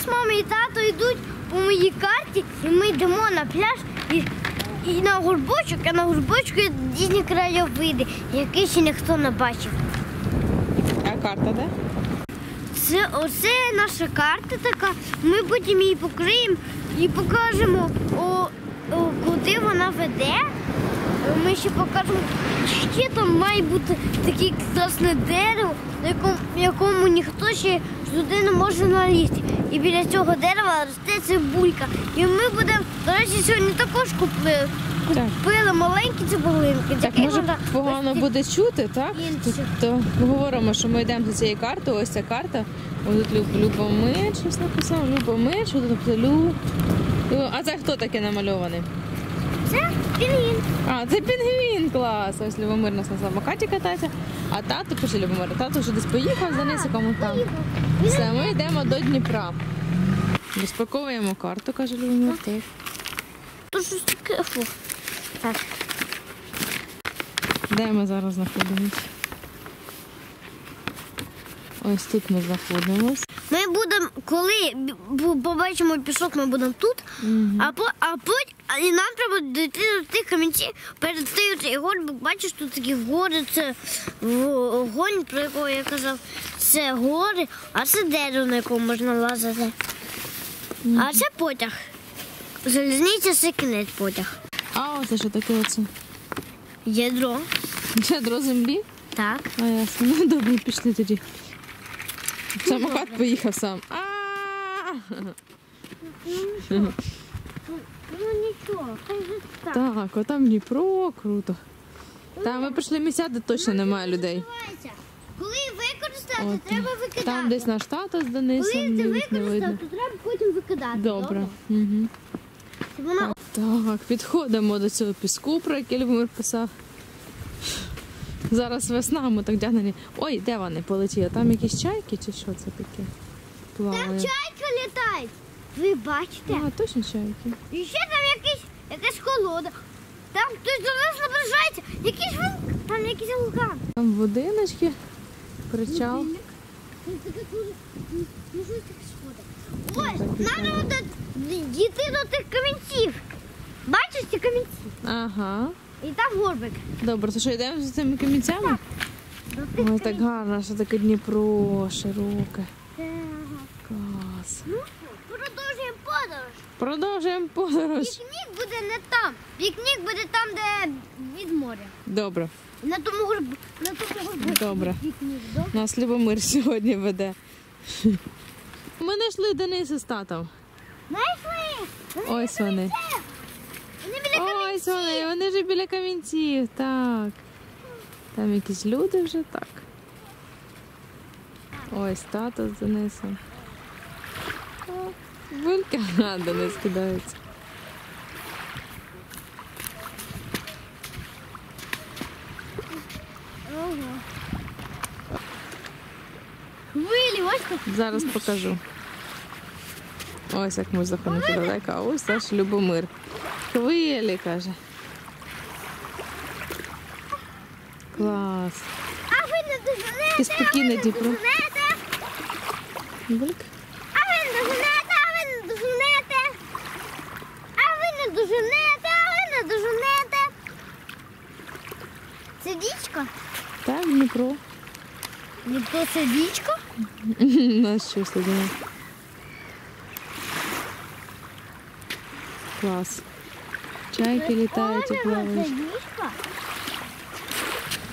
Зараз мама і тато йдуть по моїй карті, і ми йдемо на пляж і, і на горбочок, а на горбочку є краєвиди, які ще ніхто не бачив. А карта, де? Це оце наша карта така. Ми потім її покриємо і покажемо, о, о, куди вона веде. Ми ще покажемо, ще там має бути таке класне дерево, на якому, якому ніхто ще туди не може налізти. І біля цього дерева росте цибулька. І ми будемо, до речі, сьогодні також купили, Так. купили маленькі цибулинки. Так, може погано буде чути, так? Інші. То говоримо, що ми йдемо до цієї карти, ось ця карта. Ось тут Люб- Любомир щось написав, Любомир, що тут написано? Лю. Лю- А це хто таке намальований? Це пінгвін. А, це пінгвін, клас. Ось Любомир нас на самокаті катається. А тато пише Любомир, тато вже десь поїхав за несиком там. Все, ми йдемо до Дніпра. Розпаковуємо карту, каже Любомир. Тут щось таке. Так. Де ми зараз знаходимося? Ось тут ми знаходимося. Ми будемо, коли побачимо пісок, ми будемо тут, а, по, а потім а і нам треба дійти до тих камінців, перейти цей горбик. Бачиш, тут такі гори, це вогонь, про якого я казав, це гори, а це дерево, на якому можна лазити. А це потяг. Залізниця це кінець потяг. А оце що таке оце? Ядро. Ядро землі? Так. А ясно. Ну добре, пішли тоді. Самокат поїхав сам. Ну нічого, хай так. Так, отам Дніпро, круто. Та ми прийшли місця, де точно немає людей. Коли використати, От, треба викидати. Там десь наш тато з Коли Денисом, ти їх не використав, то треба потім викидати. Добре. Угу. Воно Так, підходимо до цього піску, про який Любомир писав. Зараз весна, ми так дягнені. Ой, де вони полетіли? Там якісь чайки чи що це таке? там Плаває. чайка літають. Ви бачите? А, точно чайки. І ще там якийсь, якась колода. Там хтось до нас наближається. Якийсь вул... Там якийсь вулкан. Там будиночки, причал. Ось, треба от дійти до тих камінців. Бачиш ці камінці? Ага. І там горбик. Добре, то що йдемо з цими камінцями? Ой, так гарно, що таке Дніпро, широке. камінців. Клас. Ну, продовжуємо подорож. Продовжуємо подорож. Пікнік буде не там. Пікнік буде там, де від моря. Добре, На тому горб... на тому горбу. Добре. Пікнік, добре? нас Любомир сьогодні веде. Ми знайшли Дениса з татом. Знайшли! Ось вони. Ось вони, вони вже біля камінців, так. Там якісь люди вже так. Ось тато з Денисом. Булька, а, Денис кидається. Хвилі, ось так. Зараз покажу. Ось як ми заходимо далеко, а ось наш Любомир. Хвилі, каже. Клас. А ви не доженете, І спокійне не Дніпро. Булька. а ви не доженете, а ви не доженете. А ви не доженете, а ви не доженете. Це дічка? Так, Дніпро. Ніхто це дічка? Нас щось сидимо. Клас. Чайки літають і Це плавають.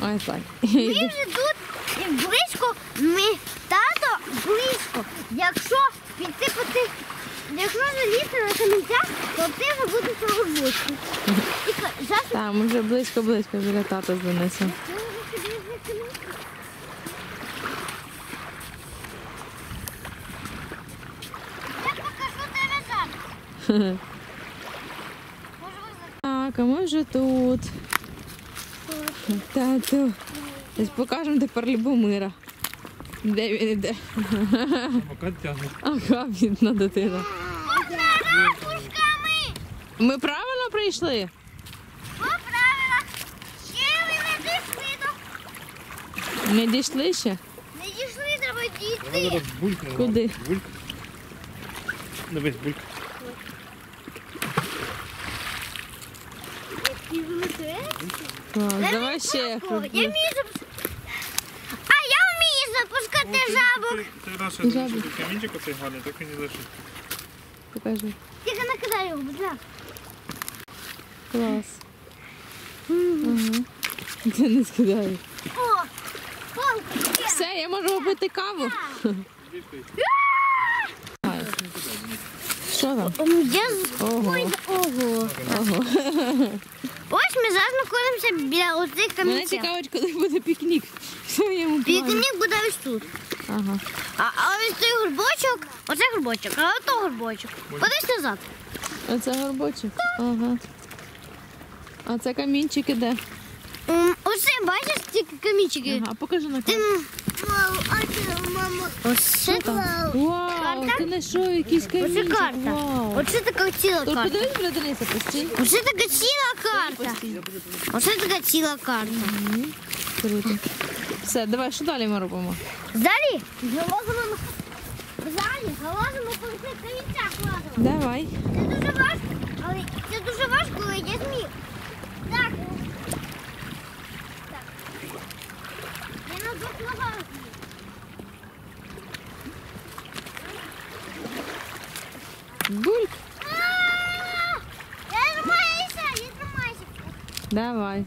Ой, так. Ми вже тут близько, ми тато близько. Якщо піти по тих, якщо залізти на камінця, то ти вже будеш. І Так, ми вже близько-близько біля тата з Денисом. Я покажу тебе зараз. Так, а ми вже тут. Тату. Ось покажемо тепер Любомира. Де він іде? Самокат тягне. Ага, бідна дитина. Ракушками! Ми правильно прийшли? Поправила. Ще ви не дійшли до... Не дійшли ще? Не дійшли, треба дійти. Куди? Булька. Дивись, булька. Які великі. Клас. Давай ще. Я вмію запускати. А я вмію запускати жабок. Ти, ти Раша Жабу. камінчик оцей гарний, так і не лишив. Покажи. Тільки накидай його, будь ласка. Клас. Це не скидаю. О, палка. є. Все, я можу робити каву. Що там? Я з- Ого. Ой, ого. Ого. Ось знаходимося біля оцих Мене камінців. цікавить, коли буде пікнік. В своєму плані. Пікнік буде ось тут. Ага. А, а ось той горбочок, оце горбочок, а ото горбочок. Подивись назад. Оце горбочок. Ага. А це камінчик іде. М, Оце, бачиш, ті камінчики? Ага, покажи на камеру. а це, вау. Вау, Карта? ти знайшов якийсь Оце камінчик. карта. Вау. Оце така ціла Тож карта. подивись, біля Дениса, постій. Оце така ціла карта. Постій. Оце така ціла карта. Круто. Все, давай, що далі ми робимо? Далі залазимо на... Далі залазимо по цих камінцях лазимо. Давай. Це дуже важко, але це дуже важко, але я зміг. Так. Так. Я на двох ногах. зміг. Бульк. Я тримаюся, я тримаюся. Давай.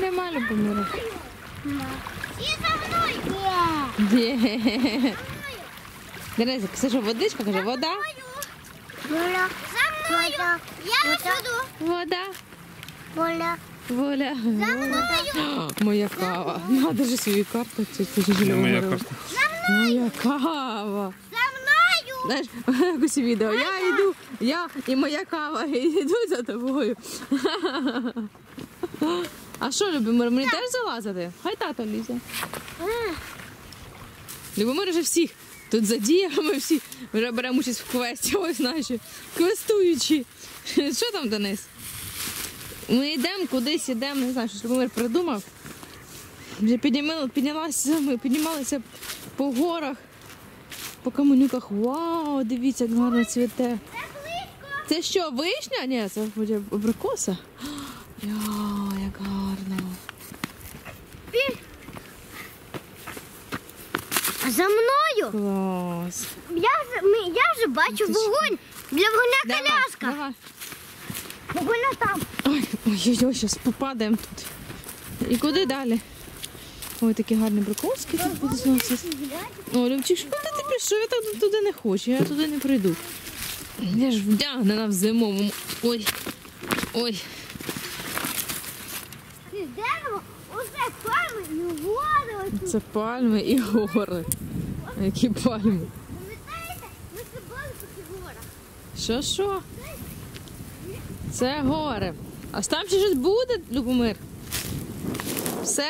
Нема Любомира. І за мною. Є. Денисик, це що, водичка? Каже, вода? Воля. За мною. Я ось веду. Вода. Воля. Воля. За мною. Моя кава. Надо же свою карту. Це це ж моя карта. Моя кава. За мною. Знаєш, якось відео. Я йду, я і моя кава йдуть за тобою. А що, Любомир, мені теж залазити? Хай тато лізе. Любомир вже всіх тут задіяв, ми всі вже беремо участь в квесті, ось наші квестуючі. Що там, Денис? Ми йдемо кудись, йдемо, не знаю, що Любомир придумав. Вже піднімали, ми піднімалися по горах, по каменюках. Вау, дивіться, як гарно цвіте. Це що, вишня? Ні, це вроді абрикоса. Йо, як гарно. За мною. Клас. Я ми, я вже бачу вогонь. Для вогня коляска. Вогонь там. Ой, ой, ой, ой, зараз попадаємо тут. І куди далі? Ой, такі гарні бриколські тут будуть зносити. О, Любчик, що ти пішов? Я так туди не хочу, я туди не прийду. Я ж вдягнена в зимовому. Ой. Ой. Це дерево, оце пальми і вода. Це пальми і гори. Які пальми? Пам'ятаєте? Ми з тобою по горах. Що що? Це гори. А там ще щось буде, Любомир? Все?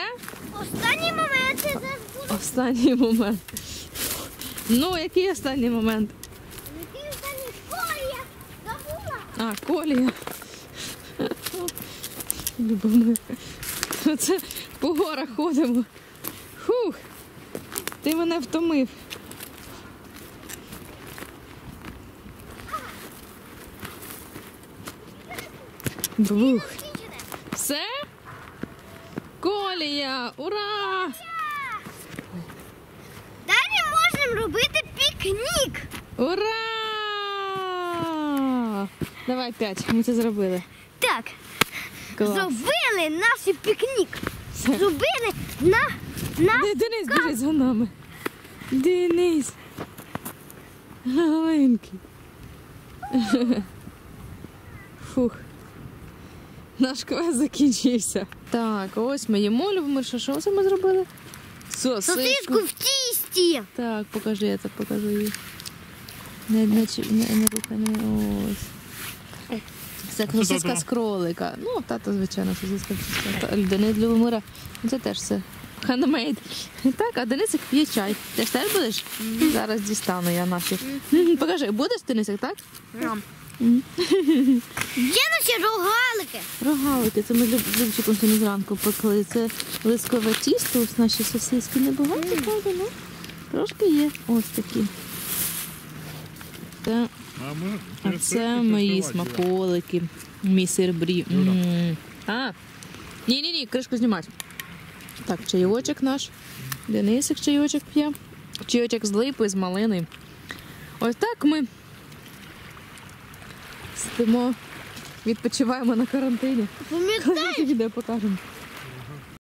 Останній момент це зараз буде. Останній момент. Ну, який останній момент? Який останній школі я забула. А, колія. Любомир. Це по горах ходимо. Фух. Ти мене втомив. Бух. Закінчене. Ура! Далі можемо робити пікнік. Ура! Давай п'ять. Ми це зробили. Так, Клас. зробили наш пікнік. Зробили на, на Де Денис біжить за нами. Денис. Маленький. Фух. Наш квест закінчився. Так, ось ми їмо, Любомир, що, що це ми зробили? сосиску в тісті. Так, покажи, я це покажу їй. Не, не, не, не рухай, не ось. Це сосиска з кролика. Ну, тато, звичайно, сосиска в тісті. Та- Денис Любомира, ну, це теж все. Handmade. Так, а Денисик п'є чай. Ти ж теж будеш? Зараз дістану я наші. Покажи, будеш Денисик, так? Є наші рогалики. Рогалики, це ми Любчиком сьогодні зранку пекли. Це лискове тісто, ось наші сосиски небагато, правда, ну? Трошки є. Ось такі. Це, А, ми а це мої смаколики. Мій сир брі. М. А. Ні, ні, ні, кришку знімати. Так, чайочок наш. Денисик чайочок п'є. Чайочок з липи, з малини. Ось так ми спимо, відпочиваємо на карантині. Пам'ятаєш, Відео покажемо.